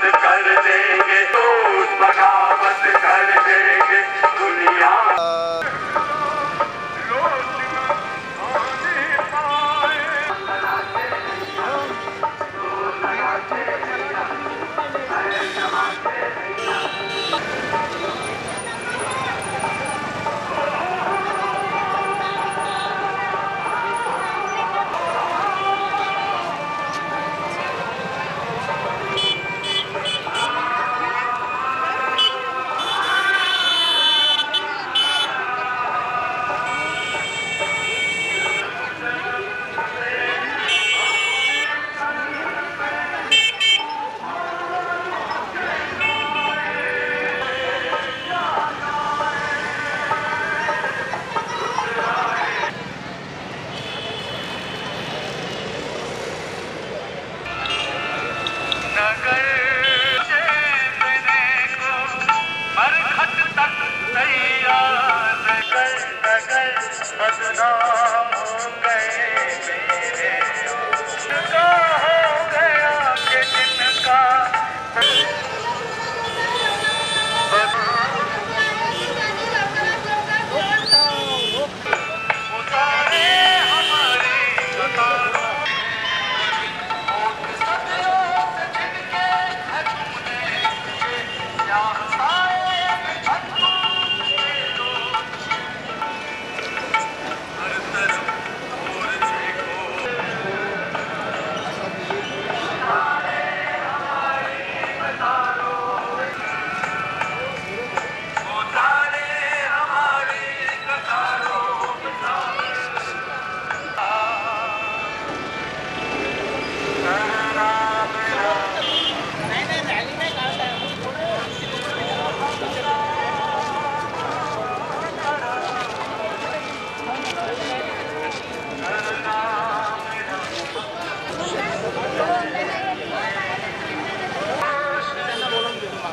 بغاوت کر دیں گے روز کر دیں گے دنیا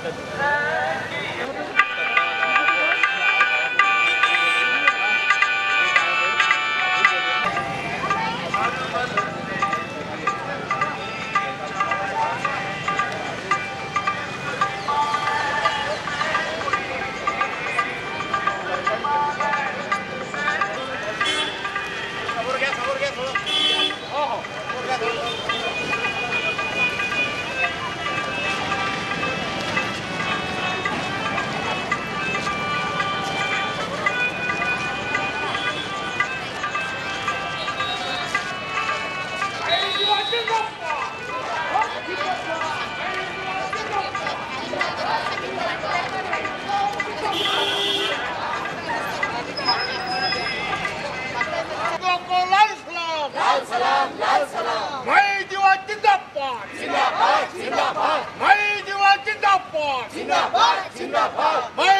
Uh. selam, lal selam. Mai divati dappat. Zindabad, zindabad. Mai divati dappat. Zindabad, zindabad. Mai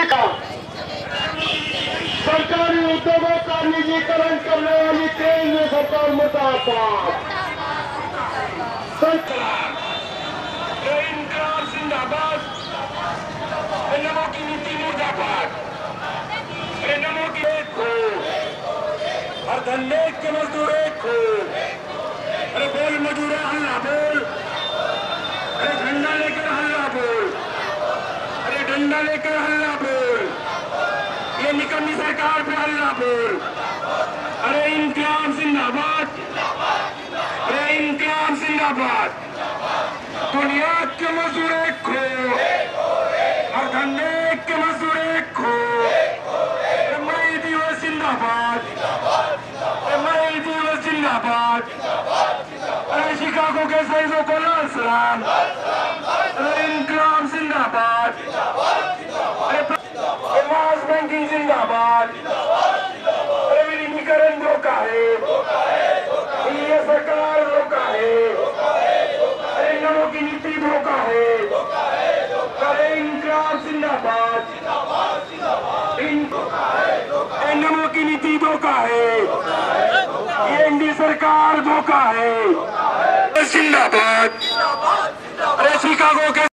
سرکاری کا۔ سرکاری ادیوگوں کا نجیکرن کرنے والی کیندر سرکار مرداباد سرکار۔ انقلاب زندہ باد نمو کی نیتی مرد آباد۔ ارے نمو کی ایک ہو ہر دھندے کے مزدور ایک ہو ارے بول مزدور ہلہ بول۔ ارے جھنڈا لے کر ہلہ بول۔ ارے ڈنڈا لے کر ہلہ بول یہ نکمی سرکار پہ ہلہ بول ارے انقلاب زندہ باد۔ ارے انقلاب زندہ باد۔ دنیا کے مزدور ایک ہو ہر دھندے کے مزدور ایک ہو میں دیو زندہ باد۔ میں دیو زندہ باد۔ ارے شکاگو کے سائزوں کو لال سلام۔ دھوکہ ہے۔ یہ انڈی سرکار دھوکہ ہے۔ زندہ باد۔ شکاگو کے